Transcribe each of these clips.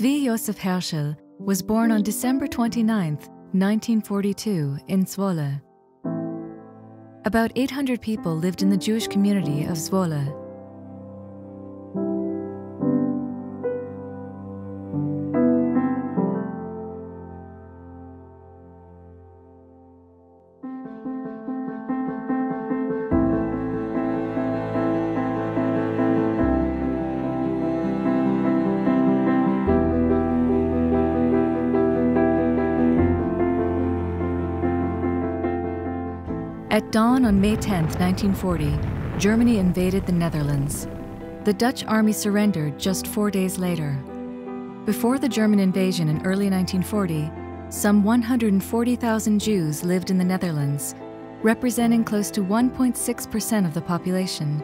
Tswi Josef Herschel was born on December 29, 1942, in Zwolle. About 800 people lived in the Jewish community of Zwolle. At dawn on May 10, 1940, Germany invaded the Netherlands. The Dutch army surrendered just four days later. Before the German invasion in early 1940, some 140,000 Jews lived in the Netherlands, representing close to 1.6% of the population.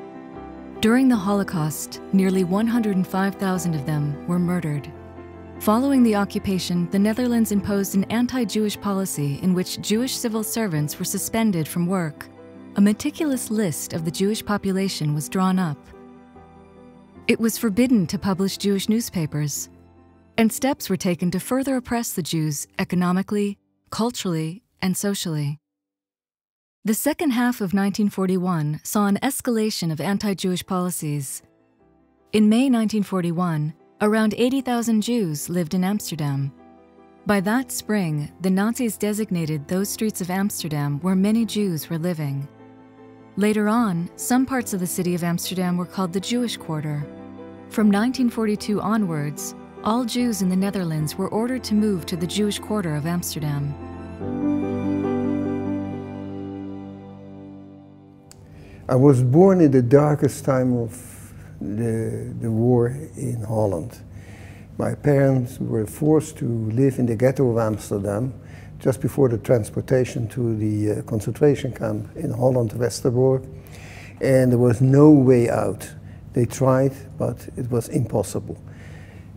During the Holocaust, nearly 105,000 of them were murdered. Following the occupation, the Netherlands imposed an anti Jewish policy in which Jewish civil servants were suspended from work. A meticulous list of the Jewish population was drawn up. It was forbidden to publish Jewish newspapers, and steps were taken to further oppress the Jews economically, culturally, and socially. The second half of 1941 saw an escalation of anti Jewish policies. In May 1941, Around 80,000 Jews lived in Amsterdam. By that spring, the Nazis designated those streets of Amsterdam where many Jews were living. Later on, some parts of the city of Amsterdam were called the Jewish Quarter. From 1942 onwards, all Jews in the Netherlands were ordered to move to the Jewish Quarter of Amsterdam. I was born in the darkest time of the, the war in Holland. My parents were forced to live in the ghetto of Amsterdam just before the transportation to the uh, concentration camp in Holland, Westerbork, and there was no way out. They tried, but it was impossible.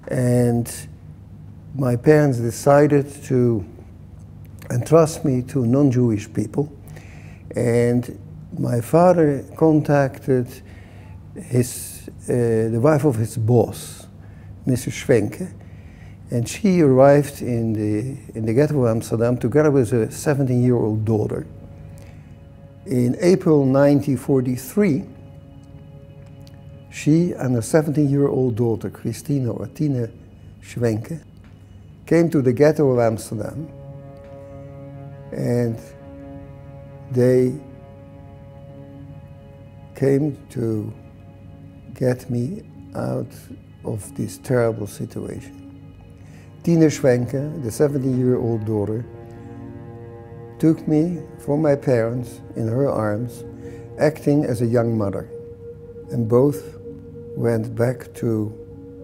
And my parents decided to entrust me to non-Jewish people, and my father contacted his Uh, the wife of his boss, Mrs. Schwenke, and she arrived in the, in the ghetto of Amsterdam together with a 17-year-old daughter. In April 1943, she and her 17-year-old daughter, Christina or Tine Schwenke, came to the ghetto of Amsterdam and they came to get me out of this terrible situation. Tina Schwenke, the 17-year-old daughter, took me from my parents in her arms, acting as a young mother. And both went back to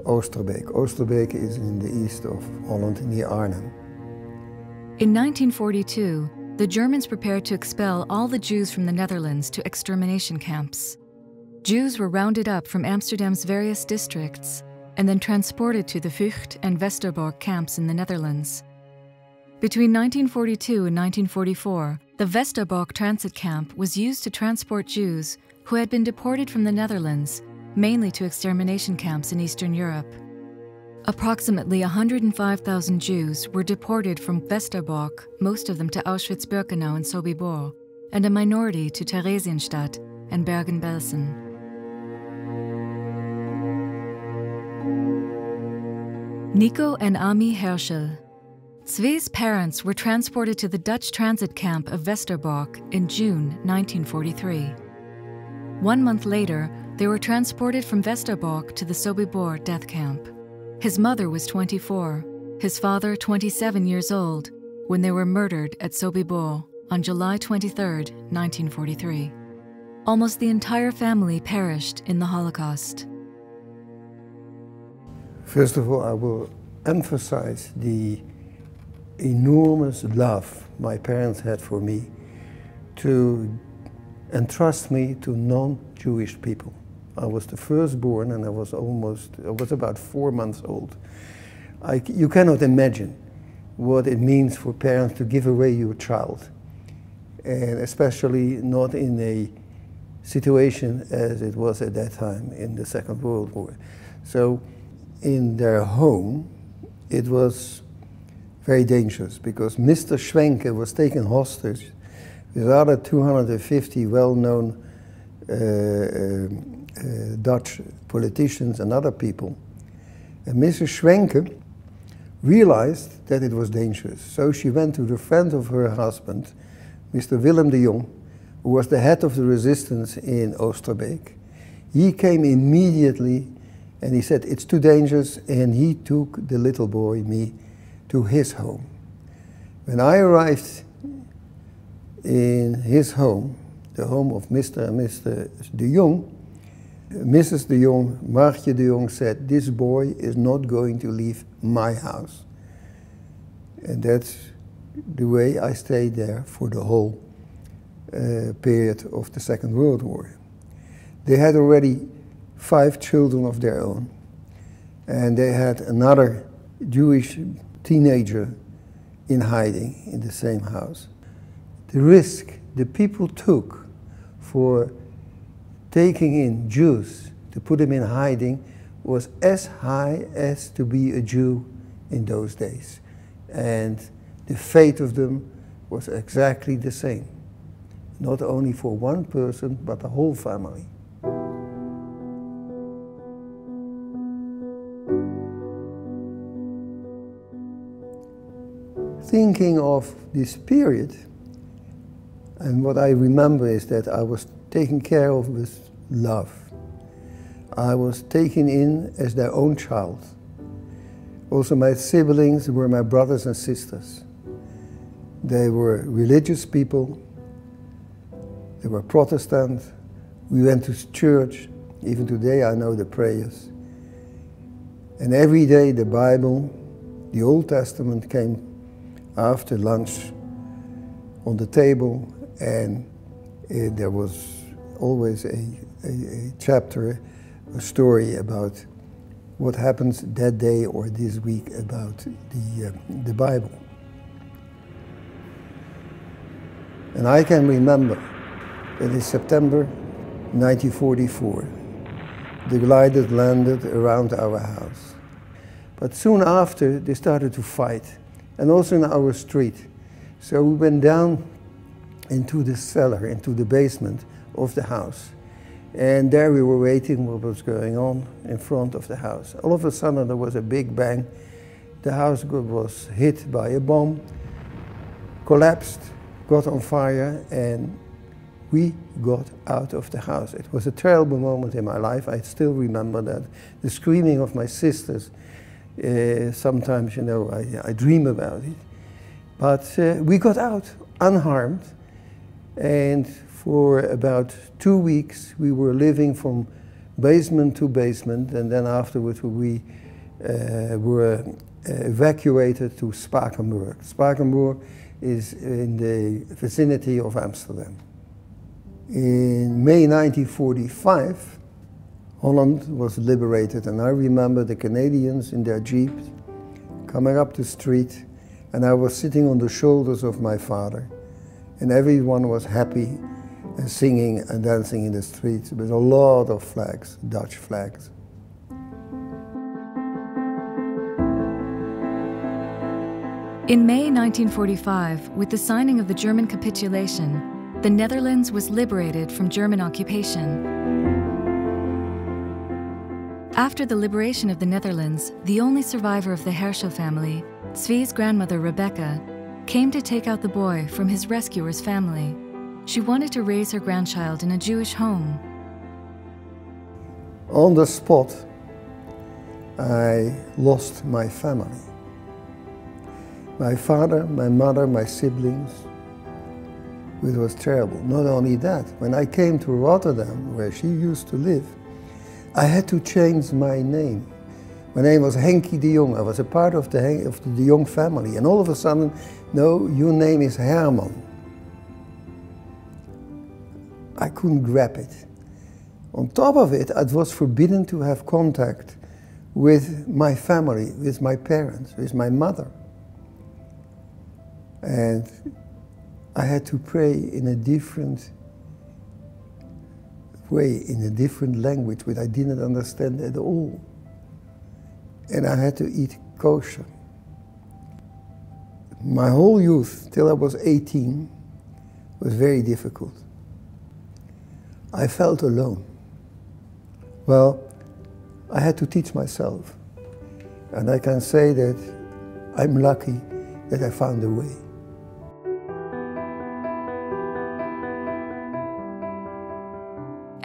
Oosterbeek. Oosterbeek is in the east of Holland, near Arnhem. In 1942, the Germans prepared to expel all the Jews from the Netherlands to extermination camps. Jews were rounded up from Amsterdam's various districts and then transported to the Vught and Westerbork camps in the Netherlands. Between 1942 and 1944, the Westerbork transit camp was used to transport Jews who had been deported from the Netherlands, mainly to extermination camps in Eastern Europe. Approximately 105,000 Jews were deported from Westerbork, most of them to Auschwitz-Birkenau and Sobibor, and a minority to Theresienstadt and Bergen-Belsen. Nico and Ami Herschel. Tswi's parents were transported to the Dutch transit camp of Westerbork in June 1943. One month later, they were transported from Westerbork to the Sobibor death camp. His mother was 24, his father 27 years old, when they were murdered at Sobibor on July 23, 1943. Almost the entire family perished in the Holocaust. First of all, I will emphasize the enormous love my parents had for me to entrust me to non-Jewish people. I was the firstborn and I was almost, I was about four months old. I, you cannot imagine what it means for parents to give away your child. And especially not in a situation as it was at that time in the Second World War. So in their home, it was very dangerous because Mr. Schwenke was taken hostage with other 250 well-known uh, uh, Dutch politicians and other people. And Mrs. Schwenke realized that it was dangerous. So she went to the friend of her husband, Mr. Willem de Jong, who was the head of the resistance in Oosterbeek. He came immediately and he said, it's too dangerous, and he took the little boy, me, to his home. When I arrived in his home, the home of Mr. and Mr. de Jong, Mrs. de Jong, Martje de Jong said, this boy is not going to leave my house. And that's the way I stayed there for the whole uh, period of the Second World War. They had already five children of their own. And they had another Jewish teenager in hiding in the same house. The risk the people took for taking in Jews to put them in hiding was as high as to be a Jew in those days. And the fate of them was exactly the same. Not only for one person, but the whole family. Thinking of this period, and what I remember is that I was taken care of with love. I was taken in as their own child. Also, my siblings were my brothers and sisters. They were religious people. They were Protestant. We went to church. Even today, I know the prayers. And every day, the Bible, the Old Testament came after lunch on the table, and uh, there was always a, a, a, chapter, a story about what happens that day or this week about the, uh, the Bible. And I can remember that in September 1944, the gliders landed around our house. But soon after, they started to fight, and also in our street. So we went down into the cellar, into the basement of the house. And there we were waiting what was going on in front of the house. All of a sudden there was a big bang. The house was hit by a bomb, collapsed, got on fire, and we got out of the house. It was a terrible moment in my life. I still remember that. The screaming of my sisters. Uh, sometimes, you know, I, I, dream about it. But uh, we got out unharmed. And for about two weeks, we were living from basement to basement, and then afterwards we uh, were evacuated to Spakenburg. Spakenburg is in the vicinity of Amsterdam. In May 1945, Holland was liberated, and I remember the Canadians in their jeeps coming up the street, and I was sitting on the shoulders of my father, and everyone was happy and singing and dancing in the streets with a lot of flags, Dutch flags. In May 1945, with the signing of the German capitulation, the Netherlands was liberated from German occupation. After the liberation of the Netherlands, the only survivor of the Herschel family, Tswi's grandmother Rebecca, came to take out the boy from his rescuer's family. She wanted to raise her grandchild in a Jewish home. On the spot, I lost my family. My father, my mother, my siblings. It was terrible. Not only that, when I came to Rotterdam, where she used to live, I had to change my name. My name was Henkie de Jong. I was a part of the, of the de Jong family. And all of a sudden, no, your name is Herman. I couldn't grab it. On top of it, I was forbidden to have contact with my family, with my parents, with my mother. And I had to pray in a different way, in a different language, which I didn't understand at all. And I had to eat kosher. My whole youth, till I was 18, was very difficult. I felt alone. Well, I had to teach myself. And I can say that I'm lucky that I found a way.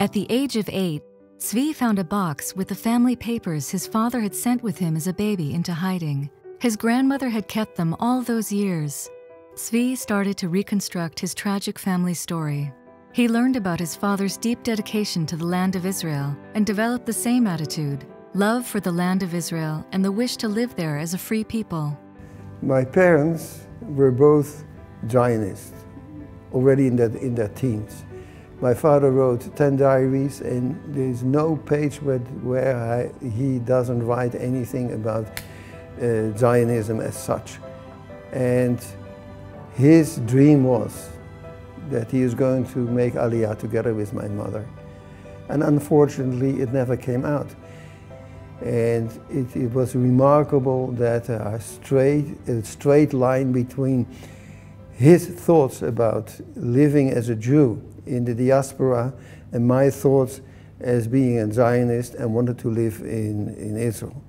At the age of eight, Tswi found a box with the family papers his father had sent with him as a baby into hiding. His grandmother had kept them all those years. Tswi started to reconstruct his tragic family story. He learned about his father's deep dedication to the land of Israel and developed the same attitude love for the land of Israel and the wish to live there as a free people. My parents were both Zionists, already in their, in their teens. My father wrote 10 diaries, and there's no page where, where I, he doesn't write anything about uh, Zionism as such. And his dream was that he is going to make Aliyah together with my mother. And unfortunately, it never came out. And it, it was remarkable that a straight, a straight line between his thoughts about living as a Jew in the diaspora and my thoughts as being a Zionist and wanted to live in, in Israel.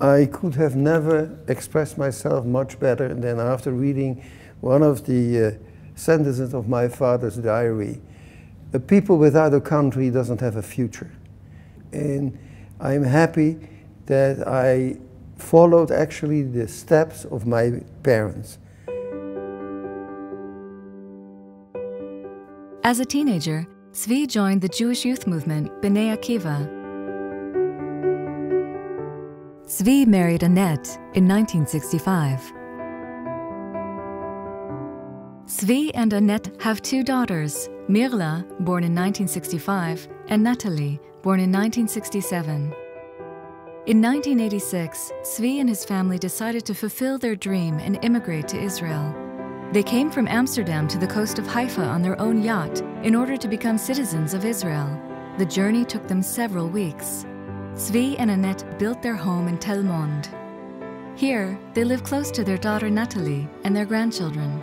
I could have never expressed myself much better than after reading one of the uh, sentences of my father's diary. A people without a country doesn't have a future. And I'm happy that I followed actually the steps of my parents. As a teenager, Tswi joined the Jewish youth movement B'nai Akiva. Tswi married Annette in 1965. Tswi and Annette have two daughters, Mirla, born in 1965, and Natalie, born in 1967. In 1986, Zvi and his family decided to fulfill their dream and immigrate to Israel. They came from Amsterdam to the coast of Haifa on their own yacht in order to become citizens of Israel. The journey took them several weeks. Tswi and Annette built their home in Tel Mond. Here, they live close to their daughter Natalie and their grandchildren.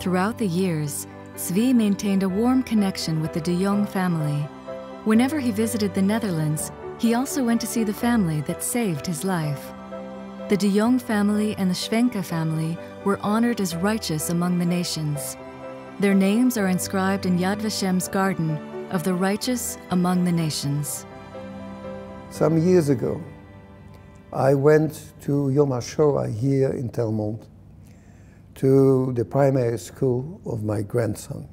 Throughout the years, Tswi maintained a warm connection with the de Jong family. Whenever he visited the Netherlands, he also went to see the family that saved his life. The de Jong family and the Schwenke family were honored as righteous among the nations. Their names are inscribed in Yad Vashem's garden of the righteous among the nations. Some years ago, I went to Yom HaShoah here in Tel Mond to the primary school of my grandson.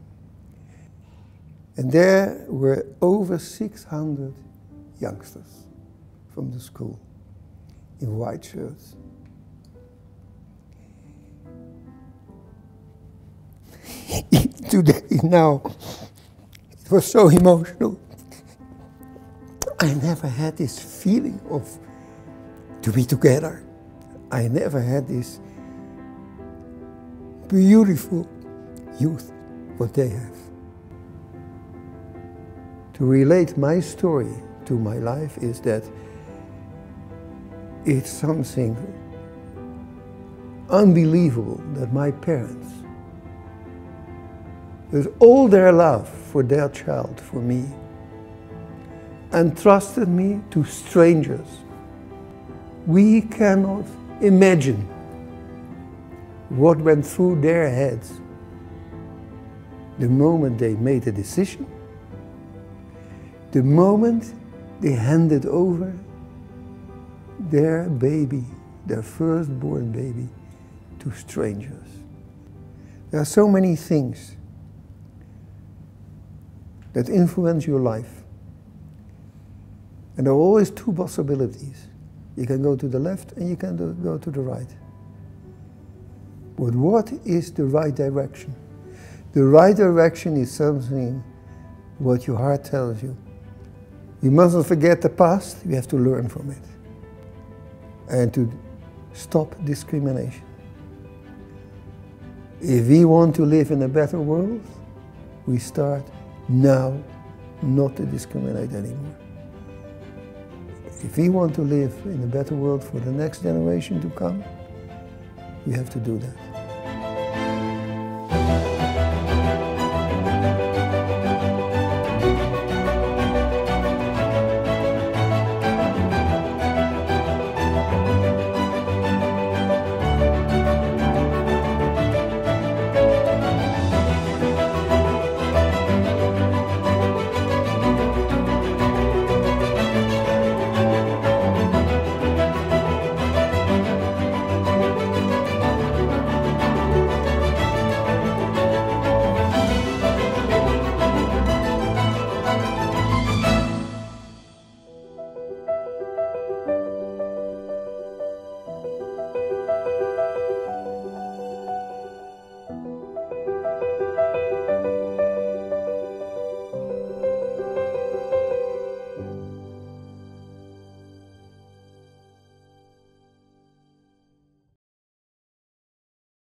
And there were over 600 youngsters from the school in white shirts. Today, now, it was so emotional. I never had this feeling of to be together. I never had this beautiful youth, what they have. To relate my story to my life is that it's something unbelievable that my parents, with all their love for their child, for me, entrusted me to strangers. We cannot imagine what went through their heads the moment they made a decision, the moment they handed over their baby, their firstborn baby, to strangers. There are so many things that influence your life. And there are always two possibilities. You can go to the left and you can go to the right. But what is the right direction? The right direction is something what your heart tells you. You mustn't forget the past, you have to learn from it. And to stop discrimination. If we want to live in a better world, we start now not to discriminate anymore. if we want to live in a better world for the next generation to come, we have to do that.